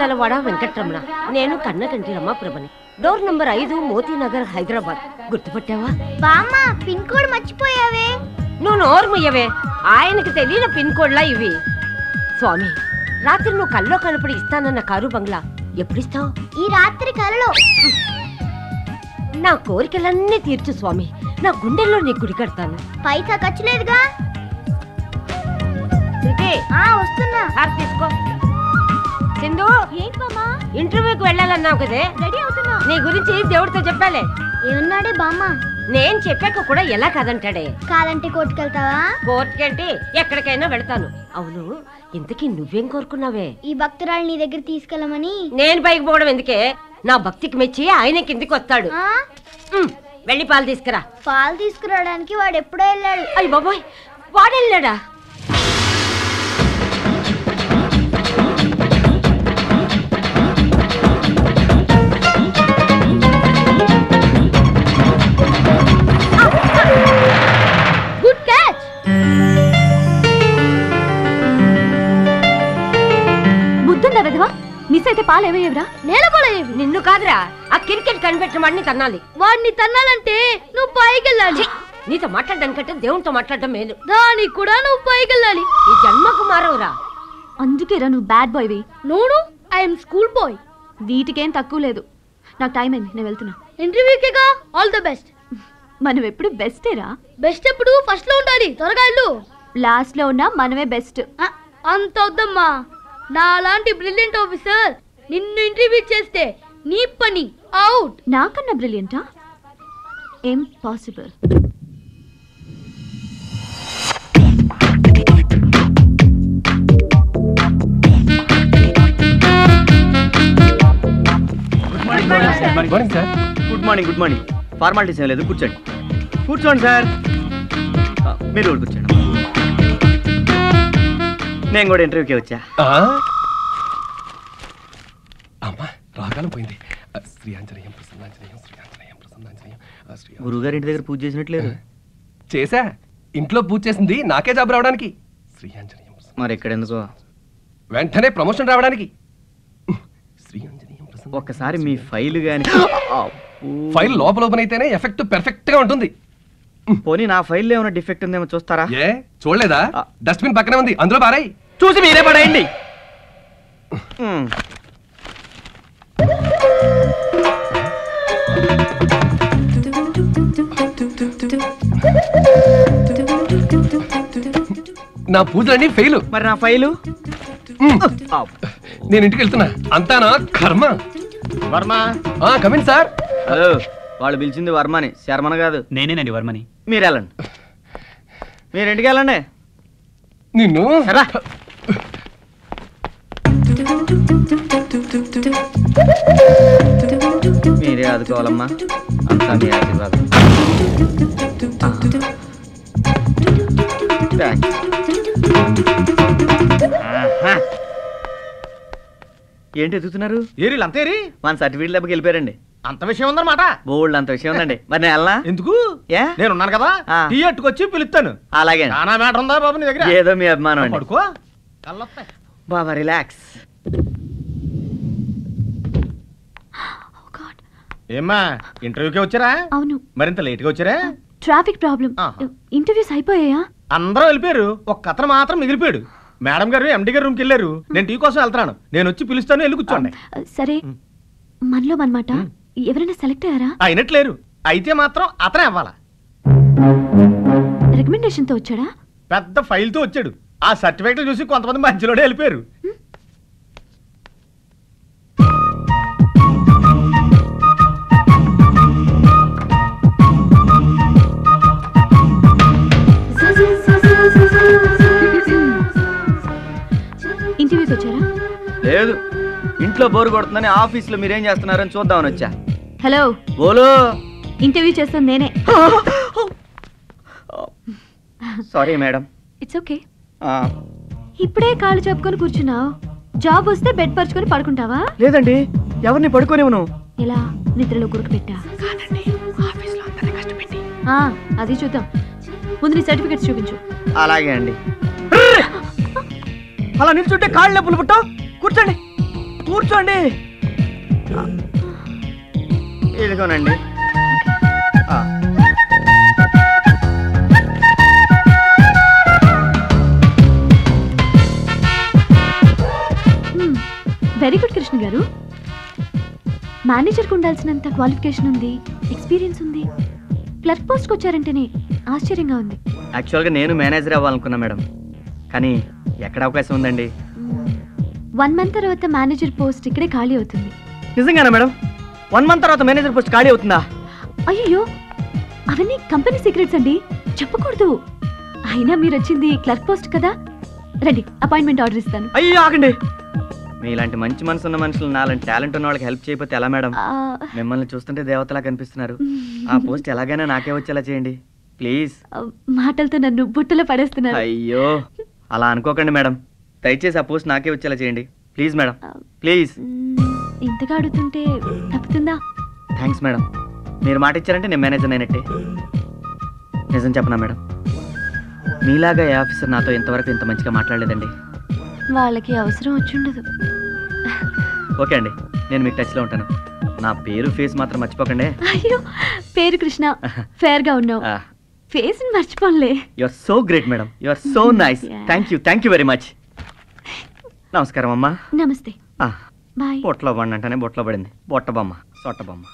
తొండలవాడ వెంకట్రమణ. నేను కన్నకంటి రమాప్రభని. Door number ఐదు మోతీనగర్ హైదరాబాద్. గుర్తుపట్టావా? బామ్మ పిన్ కోడ్ మర్చిపోయావే. నువ్వు నోర్మయ్యవే ఆయనకి తెలియని పిన్ కోడ్లా ఇవి. స్వామి రాత్రి నువ్వు కల్లో కనపడి ఇస్తానన్న కారు బంగ్లా ఎప్పుడిస్తావు? ఈ రాత్రి కలలో. నా కోరికలన్నీ తీర్చు స్వామి. నా గుండెల్లో నీ గుడి కడతాను. పైసా ఖర్చు లేదుగా? శృతి ఆ వస్తున్నా. తీసుకో. సింధు! ఏంటి బామ్మ? ఇంటర్వ్యూకి వెళ్ళాలన్నావు కదే? రెడీ అవుతున్నా. నీ గురించి దేవుడితో చెప్పాలే. ఏమన్నాడే బామ్మ? నేను చెప్పాక కూడా ఎలా కాదంటాడే? కాదంటే కోర్టుకెళ్తావా? కోర్టుకేంటి ఎక్కడికైనా వెళ్తాను. అవును ఇంతకీ నువ్వేం కోరుకున్నావే? ఈ భక్తురాలు నీ దగ్గర తీసుకెళ్ళమని? నేను పైకి పోవడం ఎందుకే? నా భక్తికి మెచ్చి ఆయన కిందికి వస్తాడు. ఆ? ఉమ్, వెళ్ళి పాలు తీసుకురా. పాలు తీసుకురావడానికి వాడు ఎప్పుడో వెళ్ళాడు. అయ్యి బాబోయ్ వాడెళ్ళాడా? మిస్ అయితే పాలు ఏమయ్యేవరా నేలపడేవి నిన్ను కాదురా. ఆ క్రికెట్ కనిపెట్టిన వాడిని తన్నాలి. వాడిని తన్నాలంటే నువ్వు పైకి వెళ్ళాలి నీతో మాట్లాడడానికంటే దేవునితో మాట్లాడడం మేలు. దానికి కూడా నువ్వు పైకి వెళ్ళాలి ఈ జన్మకు మారవురా. అందుకేరా నువ్వు బ్యాడ్ బాయ్వి నోడు ఐఎమ్ స్కూల్ బాయ్ వీటికేం తక్కువ లేదు. నాకు టైం అయింది. నేను వెళ్తున్నా. ఇంటర్వ్యూకేగా? ఆల్ ద బెస్ట్ మనం ఎప్పుడు బెస్టేరా బెస్ట్ ఎప్పుడు? ఫస్ట్లో ఉండాలి. త్వరగా వెళ్ళు. లాస్ట్లో ఉన్నా మనమే బెస్ట్ అంత వద్దమ్మా. నా లాంటి బ్రిలియంట్ ఆఫీసర్ నిన్ను ఇంటర్వ్యూ చేస్తే నీ పని అవుట్. నాకన్నా బ్రిలియంటా? Impossible. Good morning sir good morning good morning formalities ఏం లేదు కూర్చోండి. కూర్చోండి సార్ మీరు కూర్చోండి నేను కూడా ఇంటర్వ్యూకి వచ్చా. అమ్మా రాగాలం పోయింది. ఆ, శ్రీ ఆంజనేయం ప్రసన్నాంజనేయం శ్రీ ఆంజనేయం ప్రసన్నాంజనేయం. గురువుగారి ఇంటి దగ్గర పూజ చేసినట్లేదు? చేశా. ఇంట్లో పూజ చేసింది నాకే జాబ్ రావడానికి. శ్రీ ఆంజనేయం ప్రసన్న- మరి ఇక్కడ ఎందుకో? వెంటనే ప్రమోషన్ రావడానికి. శ్రీ ఆంజనేయం ప్రసన్న- ఒక్కసారి మీ ఫైల్ కానీ ఫైల్ లోపల ఓపెన్ అయితేనే ఎఫెక్ట్ పెర్ఫెక్ట్గా ఉంటుంది. పోనీ నా ఫైల్లో ఏమైనా డిఫెక్ట్ ఉందేమో చూస్తారా? ఏ? చూడలేదా. డస్ట్బిన్ పక్కనే ఉంది. అందులో పారాయి. చూసి మీరే పడేయండి. నా పూజలన్నీ ఫెయిల్. మరి నా ఫైలు? నేను ఇంటికి వెళ్తున్నా. అంతా నా కర్మ. వర్మ. ఆ కమిన్ సార్ హలో వాళ్ళు పిలిచింది వర్మని. శర్మన కాదు. నేనేనండి వర్మని. మీరు వెళ్ళండి మీరు ఇంటికి వెళ్ళండి. నిన్ను? రా. మీరే ఆదుకోవాలమ్మా. అంతా మీ ఆశీర్వాదం. ఏంటి ఎదుగుతున్నారు? ఏరి అంతేరి మన సర్టిఫికేట్ లేకపోతే వెళ్ళిపోయారండి. అంత విషయం ఉందన్నమాట. బోల్డ్ అంత విషయం ఉందండి. మరి నేను వెళ్ళనా? ఎందుకు? ఏ? నేను ఉన్నాను కదా ఆ. టీ అట్టుకొచ్చి పిలుస్తాను. అలాగే. చాలా మ్యాటర్ ఉందా బాబు నీ దగ్గర? ఏదో మీ అభిమానం అండి. పడుకో. కళ్ళొస్తాయి. బాబా రిలాక్స్. ఏమ్మా ఇంటర్వ్యూకి వచ్చారా? అవును. మరింత లేట్గా వచ్చారా ట్రాఫిక్ ప్రాబ్లం. ఆహా. ఇంటర్వ్యూస్ అయిపోయాయా? అందరూ వెళ్ళిపోయారు. ఒక్క అతను మాత్రం మిగిలిపోయాడు. మేడం గారు ఎండి గారు రూమ్కి వెళ్ళారు. నేను టీ కోసం వెళ్తున్నాను. నేను వచ్చి పిలుస్తాను వెళ్ళి కూర్చోండి. సరే. మనలో మనమాట ఎవరైనా సెలెక్ట్ అయ్యారా? అయినట్లేరు. అయితే మాత్రం అతనే అవ్వాలా? రికమెండేషన్తో వచ్చాడా? పెద్ద ఫైల్తో వచ్చాడు. ఆ సర్టిఫికేట్లు చూసి కొంతమంది మధ్యలోనే వెళ్ళిపోయారు. ఇంటర్వ్యూకి వచ్చారా? లేదు. ఇంట్లో బోరు కొడుతుందని ఆఫీస్లో మీరేం చేస్తున్నారని చూద్దామని వచ్చా. హలో. బోలు. ఇంటర్వ్యూ చేస్తాను నేనే. Sorry madam. ఇట్స్ ఓకే ఇప్పుడే కాళ్ళు చెప్పుకొని కూర్చున్నావు. జాబ్ వస్తే బెడ్ పరుచుకొని పడుకుంటావా? లేదండి ఎవరిని పడుకోనివ్వను. ఎలా? నిద్రలో గురుకు పెట్టా. ఆ, అది చూద్దాం. ముందు నీ సర్టిఫికెట్స్ చూపించు. అలాగే అండి. అలా నిల్చుంటే కాళ్ళు నొప్పులు పుట్టావు. కూర్చోండి. కూర్చోండి. ఇదిగోనండి. వెరీ గుడ్ కృష్ణ గారు. మేనేజర్కి ఉండాల్సినంత క్వాలిఫికేషన్ ఉంది ఎక్స్పీరియన్స్ ఉంది. క్లర్క్ పోస్ట్కి వచ్చారంటేనే ఆశ్చర్యంగా ఉంది. యాక్చువల్గా నేను మేనేజర్ అవ్వాలనుకున్నా మేడం. కానీ ఎక్కడ అవకాశం ఉందండి? వన్ మంత్ తర్వాత మేనేజర్ పోస్ట్ ఇక్కడే ఖాళీ అవుతుంది. నిజంగానా మేడం? వన్ మంత్ తర్వాత మేనేజర్ పోస్ట్ ఖాళీ అవుతుందా? అయ్యో అవన్నీ కంపెనీ సీక్రెట్స్ అండి. చెప్పకూడదు. అయినా మీరు వచ్చింది క్లర్క్ పోస్ట్ కదా? రండి అపాయింట్మెంట్ ఆర్డర్ ఇస్తాను. అయ్యో ఆగండి. మీలాంటి మంచి మనసు ఉన్న మనుషులు నాలాంటి టాలెంట్ ఉన్న వాళ్ళకి హెల్ప్ చేయకపోతే ఎలా మేడం మిమ్మల్ని చూస్తుంటే దేవతలా కనిపిస్తున్నారు. ఆ పోస్ట్ ఎలాగైనా నాకే వచ్చేలా చేయండి. ప్లీజ్ మాటలతో నన్ను బుట్టలో పడేస్తున్నారు. అయ్యో అలా అనుకోకండి మేడం దయచేసి ఆ పోస్ట్ నాకే వచ్చేలా చేయండి. ప్లీజ్ మేడం ప్లీజ్ ఇంతగా అడుగుతుంటే తప్పుతుందా? Thanks madam. మీరు మాట ఇచ్చారంటే నేను మేనేజర్ అయినట్టే. నిజం చెప్పనా మేడం? మీలాగా ఏ ఆఫీసర్ నాతో ఇంతవరకు ఇంత మంచిగా మాట్లాడలేదండి. వాళ్ళకి అవసరం వచ్చుండదు ఓకే అండి నేను మీకు టచ్లో ఉంటాను. నా పేరు ఫేస్ మాత్రం మర్చిపోకండి. అయ్యో పేరు కృష్ణ. ఫేర్గా ఉన్నావు face మర్చిపోలే you are so great madam you are so nice. Thank you thank you very much నమస్కారం అమ్మా. నమస్తే. ఆ, బాయ్ బొట్లో బండి అంటేనే బొట్లో పడింది. బొట్ట బొమ్మ సొట్ట బొమ్మ.